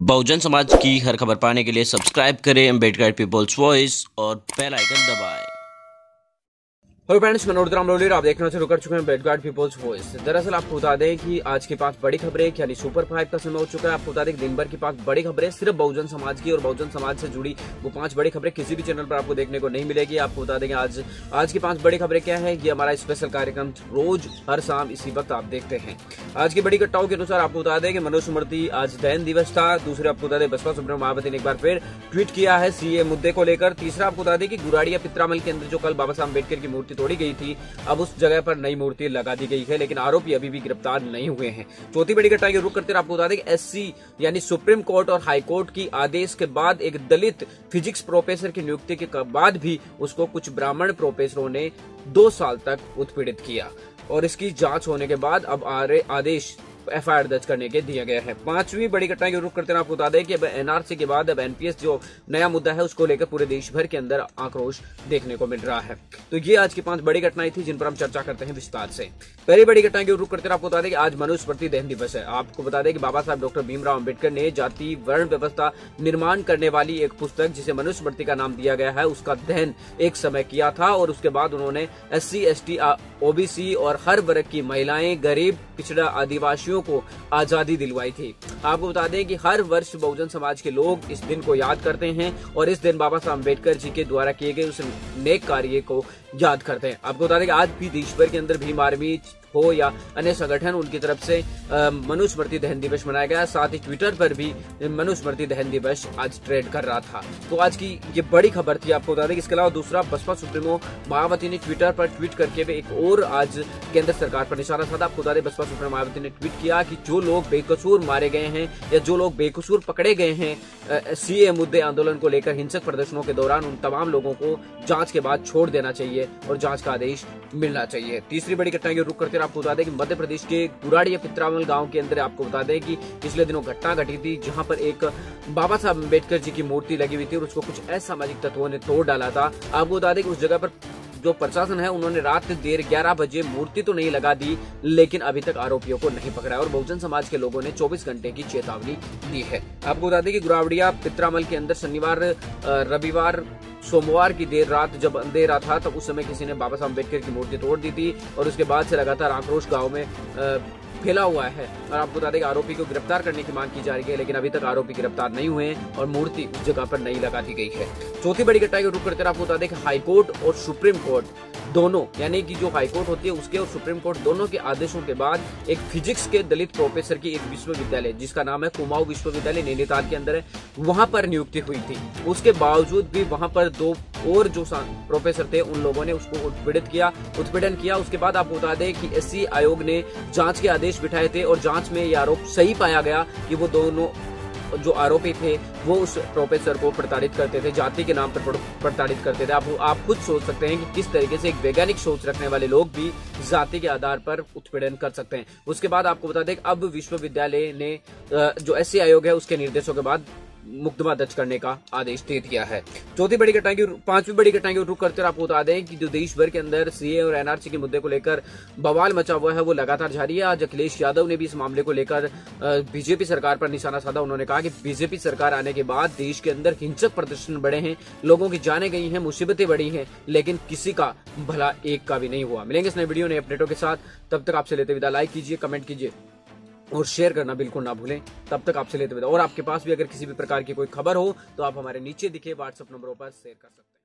बहुजन समाज की हर खबर पाने के लिए सब्सक्राइब करें अंबेडकर पीपल्स वॉइस और बेल आइकन दबाएँ। फ्रेंड्स, मैं नोटराम लोलियर आप देखना शुरू कर चुके हैं बेडगार्ड पीपल्स वॉइस दरअसल आपको बता दें कि आज की पास बड़ी खबरें, यानी सुपर फाइव का समय हो चुका है। आपको बता दें दिन भर की पाँच बड़ी खबरें, सिर्फ़ बहुजन समाज की और बहुजन समाज से जुड़ी वो पाँच बड़ी खबरें किसी भी चैनल पर आपको देखने को नहीं मिलेगी। आपको बता देंगे आज आज की पाँच बड़ी खबरें क्या है, ये हमारा स्पेशल कार्यक्रम रोज, हर शाम इसी वक्त आप देखते हैं। आज की बड़ी घटनाओं के अनुसार आपको बता दें कि मनोज आज दहन दिवस था। दूसरे आपको बता दें, बसपा सुब्रमण्यम महावती ने एक बार फिर ट्वीट किया है सीए मुद्दे को लेकर। तीसरा आपको बता दें कि गुराड़िया पित्रामल के अंदर जो कल बाबा साहब अंबेडकर की मूर्ति तोड़ी गई थी। अब उस जगह पर नई मूर्ति लगा दी गई है, लेकिन आरोपी अभी भी गिरफ़्तार नहीं हुए हैं। चौथी बड़ी घटना की रुख करते आपको बता दें एस यानी सुप्रीम कोर्ट और हाईकोर्ट की आदेश के बाद एक दलित फिजिक्स प्रोफेसर की नियुक्ति के बाद भी उसको कुछ ब्राह्मण प्रोफेसरों ने दो साल तक उत्पीड़ित किया। और इसकी जाँच होने के बाद अब आदेश एफआईआर दर्ज करने के दिया गया है। पांचवी बड़ी घटना की रुख करते हैं आपको बता दें कि अब एनआरसी के बाद अब एनपीएस जो नया मुद्दा है, उसको लेकर पूरे देश भर के अंदर आक्रोश देखने को मिल रहा है। तो ये आज की पाँच बड़ी घटनाएँ थी, जिन पर हम चर्चा करते हैं विस्तार से। पहली बड़ी घटना की रुख करते आपको बता दें कि आज प्रति दहन दिवस है। आपको बता दें कि बाबा साहब डॉक्टर भीमराव अंबेडकर ने जाति, वर्ण व्यवस्था निर्माण करने वाली एक पुस्तक, जिसे मनुष्य स्मृति का नाम दिया गया है, उसका दहन एक समय किया था और उसके बाद उन्होंने S C S T OBC और हर वर्ग की महिलाएँ, गरीब, पिछड़ा आदिवासियों को आज़ादी दिलवाई थी। आपको बता दें कि हर वर्ष बहुजन समाज के लोग इस दिन को याद करते हैं और इस दिन बाबा साहब अंबेडकर जी के द्वारा किए गए उस नेक कार्य को याद करते हैं। आपको बता दें कि आज भी देश भर के अंदर भीम आर्मी हो या अन्य संगठन, उनकी तरफ़ से मनुस्मृति दहन दिवस मनाया गया। साथ ही ट्विटर पर भी मनुस्मृति दहन दिवस आज ट्रेड कर रहा था। तो आज की ये बड़ी खबर थी आपको बता दें इसके अलावा दूसरा बसपा सुप्रीमो मायावती ने ट्विटर पर ट्वीट करके एक और आज केंद्र सरकार पर निशाना साधा। आपको बता दें, बसपा सुप्रीमो मायावती ने ट्वीट किया कि जो लोग बेकसूर मारे गए हैं या जो लोग बेकसूर पकड़े गए हैं सीए मुद्दे आंदोलन को लेकर हिंसक प्रदर्शनों के दौरान उन तमाम लोगों को जाँच के बाद छोड़ देना चाहिए और जाँच का आदेश मिलना चाहिए। तीसरी बड़ी घटना की रुक करते आपको बता दें कि मध्य प्रदेश के गुराड़ी या पित्रावल गाँव के अंदर आपको बता दें कि पिछले दिनों घटना घटी थी, जहाँ पर एक बाबा साहब अंबेडकर जी की मूर्ति लगी हुई थी और उसको कुछ असामाजिक तत्वों ने तोड़ डाला था। आपको बता दें कि उस जगह पर जो प्रशासन है, उन्होंने रात देर 11 बजे मूर्ति तो नहीं लगा दी, लेकिन अभी तक आरोपियों को नहीं पकड़ा और बहुजन समाज के लोगों ने 24 घंटे की चेतावनी दी है। आपको बता दें कि गुरावड़िया पित्रामल के अंदर शनिवार रविवार सोमवार की देर रात जब अंधेरा था, तब उस समय किसी ने बाबा साहब अंबेडकर की मूर्ति तोड़ दी थी और उसके बाद से लगातार आक्रोश गाँव में फैला हुआ है। और आपको बता दें कि आरोपी को गिरफ़्तार करने की मांग की जा रही है, लेकिन अभी तक आरोपी गिरफ़्तार नहीं हुए और मूर्ति उस जगह पर नहीं लगा दी गई है। चौथी बड़ी घटना के रुख करते आपको बता दें कि हाईकोर्ट और सुप्रीम कोर्ट दोनों, यानी कि जो हाईकोर्ट होती है, उसके और सुप्रीम कोर्ट दोनों के आदेशों के बाद एक फिजिक्स के दलित प्रोफेसर की एक विश्वविद्यालय, जिसका नाम है कुमाऊ विश्वविद्यालय, नैनीताल के अंदर है, वहाँ पर नियुक्ति हुई थी। उसके बावजूद भी वहाँ पर दो और जो प्रोफेसर थे, उन लोगों ने उसको उत्पीड़ित किया, उत्पीड़न किया। उसके बाद आप बता दें कि एससी आयोग ने जाँच के आदेश बिठाए थे और जाँच में यह आरोप सही पाया गया कि वो दोनों जो आरोपी थे, वो उस प्रोफेसर को प्रताड़ित करते थे, जाति के नाम पर प्रताड़ित करते थे। आप आप खुद सोच सकते हैं कि किस तरीके से एक वैज्ञानिक सोच रखने वाले लोग भी जाति के आधार पर उत्पीड़न कर सकते हैं। उसके बाद आपको बता दें अब विश्वविद्यालय ने जो एस आयोग है, उसके निर्देशों के बाद मुकदमा दर्ज करने का आदेश दे दिया है। चौथी बड़ी घटना की पांचवी बड़ी घटना की रुख करते आपको बता दें कि जो देश भर के अंदर सीए और एनआरसी के मुद्दे को लेकर बवाल मचा हुआ है, वो लगातार जारी है। आज अखिलेश यादव ने भी इस मामले को लेकर बीजेपी सरकार पर निशाना साधा। उन्होंने कहा कि बीजेपी सरकार आने के बाद देश के अंदर हिंसक प्रदर्शन बढ़े हैं, लोगों की जाने गई हैं, मुसीबतें बढ़ी हैं, लेकिन किसी का भला एक का भी नहीं हुआ। मिलेंगे इस नए वीडियो नए अपडेटों के साथ। तब तक आपसे लेते विदा। लाइक कीजिए, कमेंट कीजिए। और शेयर करना बिल्कुल ना भूलें। तब तक आपसे लेते हुए और आपके पास भी अगर किसी भी प्रकार की कोई खबर हो तो आप हमारे नीचे दिखे व्हाट्सअप नंबरों पर शेयर कर सकते हैं।